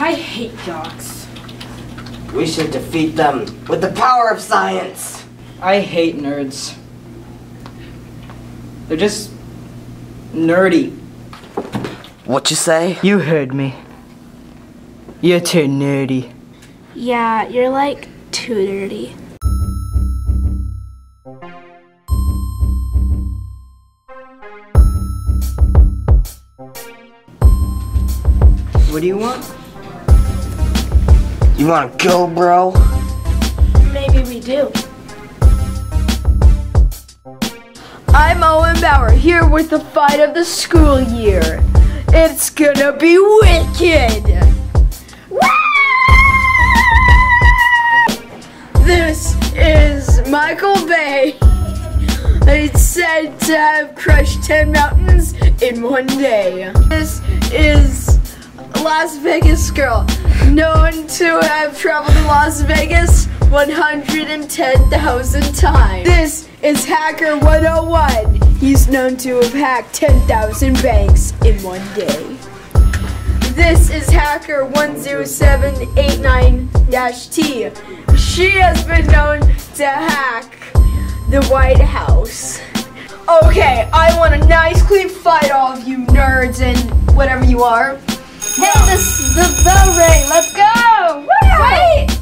I hate jocks. We should defeat them with the power of science. I hate nerds. They're just nerdy. What you say? You heard me. You're too nerdy. Yeah, you're like too dirty. What do you want? You wanna go, bro? Maybe we do. I'm Owen Bauer here with the fight of the school year. It's gonna be wicked! This is Michael Bay. It's said to have crushed 10 mountains in one day. This is Las Vegas girl, known to have traveled to Las Vegas 110,000 times. This is Hacker 101. He's known to have hacked 10,000 banks in one day. This is Hacker 10789-T. She has been known to hack the White House. Okay, I want a nice clean fight, all of you nerds and whatever you are. Hit this, the bell ring, let's go! Wait!